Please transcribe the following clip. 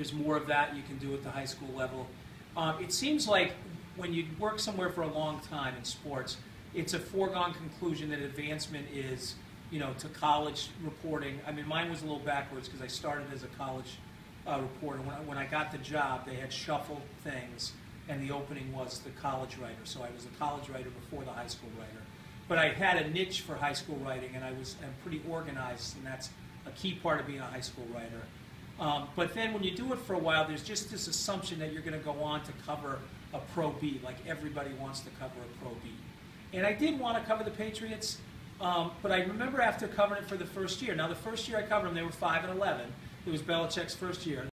There's more of that you can do at the high school level. Um, it seems like when you work somewhere for a long time in sports, it's a foregone conclusion that advancement is, you know, to college reporting. I mean, mine was a little backwards because I started as a college uh, reporter. When I, when I got the job, they had shuffled things, and the opening was the college writer. So I was a college writer before the high school writer. But I had a niche for high school writing, and I was I'm pretty organized, and that's a key part of being a high school writer. Um, but then when you do it for a while, there's just this assumption that you're going to go on to cover a pro beat, like everybody wants to cover a pro beat. And I did want to cover the Patriots, um, but I remember after covering it for the first year. Now, the first year I covered them, they were 5 and 11. It was Belichick's first year.